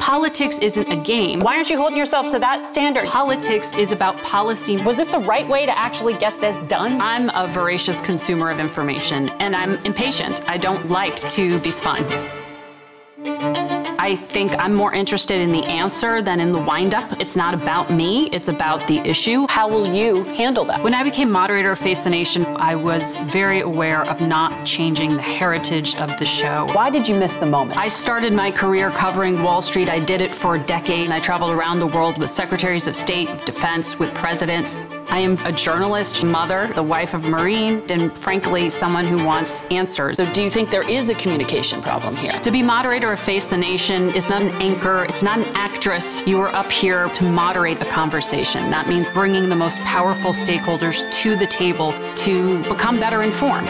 Politics isn't a game. Why aren't you holding yourself to that standard? Politics is about policy. Was this the right way to actually get this done? I'm a voracious consumer of information, and I'm impatient. I don't like to be spun. I think I'm more interested in the answer than in the windup. It's not about me, it's about the issue. How will you handle that? When I became moderator of Face the Nation, I was very aware of not changing the heritage of the show. Why did you miss the moment? I started my career covering Wall Street. I did it for a decade. I traveled around the world with secretaries of state, defense, with presidents. I am a journalist, mother, the wife of a Marine, and frankly, someone who wants answers. So, do you think there is a communication problem here? To be moderator of Face the Nation is not an anchor, it's not an actress. You are up here to moderate a conversation. That means bringing the most powerful stakeholders to the table to become better informed.